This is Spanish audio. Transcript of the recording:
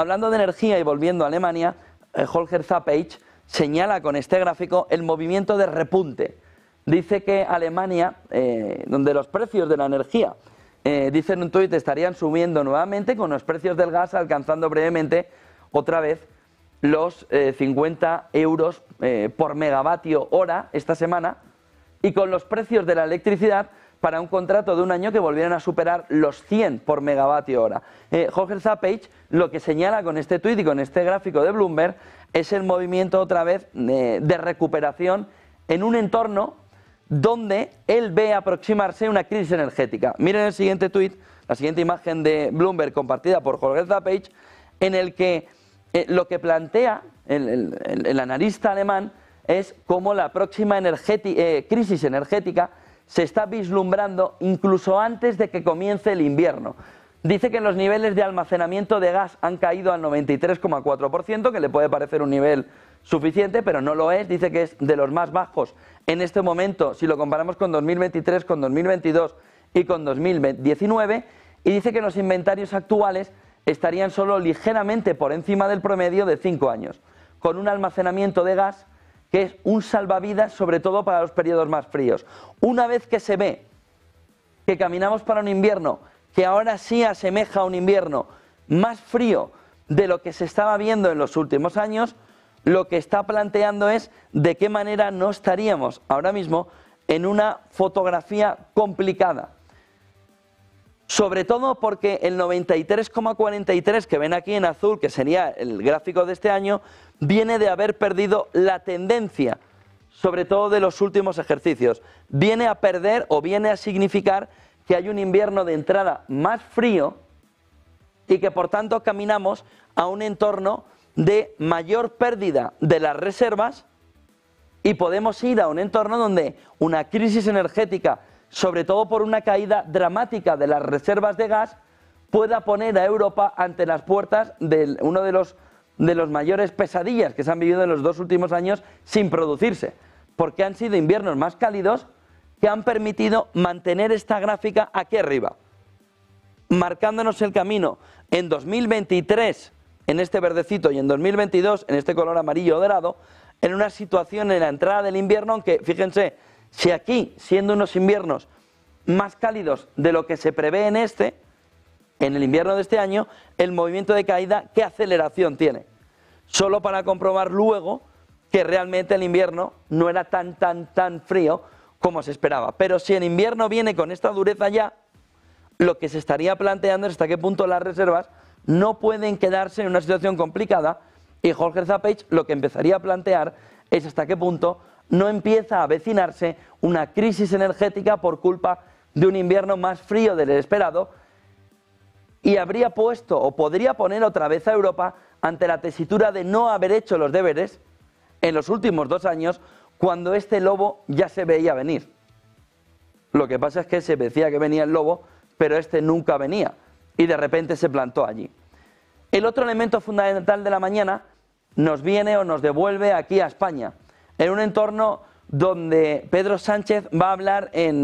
hablando de energía y volviendo a Alemania, eh, Holger Zappage señala con este gráfico el movimiento de repunte. Dice que Alemania, eh, donde los precios de la energía, eh, dice en un tuit, estarían subiendo nuevamente con los precios del gas alcanzando brevemente otra vez los 50 euros por megavatio hora esta semana y con los precios de la electricidad para un contrato de un año que volvieran a superar los 100 por megavatio hora. Eh, Jorge Zappage lo que señala con este tuit y con este gráfico de Bloomberg es el movimiento otra vez eh, de recuperación en un entorno donde él ve aproximarse una crisis energética. Miren el siguiente tuit, la siguiente imagen de Bloomberg compartida por Jorge Zappage, en el que eh, lo que plantea el, analista alemán es cómo la próxima crisis energética se está vislumbrando incluso antes de que comience el invierno. Dice que los niveles de almacenamiento de gas han caído al 93,4%, que le puede parecer un nivel suficiente, pero no lo es. Dice que es de los más bajos en este momento si lo comparamos con 2023, con 2022 y con 2019. Y dice que los inventarios actuales estarían solo ligeramente por encima del promedio de 5 años, con un almacenamiento de gas que es un salvavidas sobre todo para los periodos más fríos. Una vez que se ve que caminamos para un invierno que ahora sí asemeja a un invierno más frío de lo que se estaba viendo en los últimos años, lo que está planteando es de qué manera no estaríamos ahora mismo en una fotografía complicada. Sobre todo porque el 93,43 que ven aquí en azul, que sería el gráfico de este año, viene de haber perdido la tendencia, sobre todo de los últimos ejercicios. Viene a perder o viene a significar que hay un invierno de entrada más frío y que por tanto caminamos a un entorno de mayor pérdida de las reservas y podemos ir a un entorno donde una crisis energética, sobre todo por una caída dramática de las reservas de gas, pueda poner a Europa ante las puertas de uno de los de los mayores pesadillas que se han vivido en los dos últimos años sin producirse, porque han sido inviernos más cálidos que han permitido mantener esta gráfica aquí arriba, marcándonos el camino en 2023 en este verdecito y en 2022 en este color amarillo dorado, en una situación en la entrada del invierno, aunque fíjense, si aquí, siendo unos inviernos más cálidos de lo que se prevé en este, en el invierno de este año, el movimiento de caída, ¿qué aceleración tiene? Solo para comprobar luego que realmente el invierno no era tan, tan, tan frío como se esperaba. Pero si el invierno viene con esta dureza ya, lo que se estaría planteando es hasta qué punto las reservas no pueden quedarse en una situación complicada y Jorge Zapage lo que empezaría a plantear es hasta qué punto no empieza a avecinarse una crisis energética por culpa de un invierno más frío del esperado y habría puesto o podría poner otra vez a Europa ante la tesitura de no haber hecho los deberes en los últimos dos años cuando este lobo ya se veía venir. Lo que pasa es que se decía que venía el lobo, pero este nunca venía y de repente se plantó allí. El otro elemento fundamental de la mañana nos viene o nos devuelve aquí a España, en un entorno donde Pedro Sánchez va a hablar en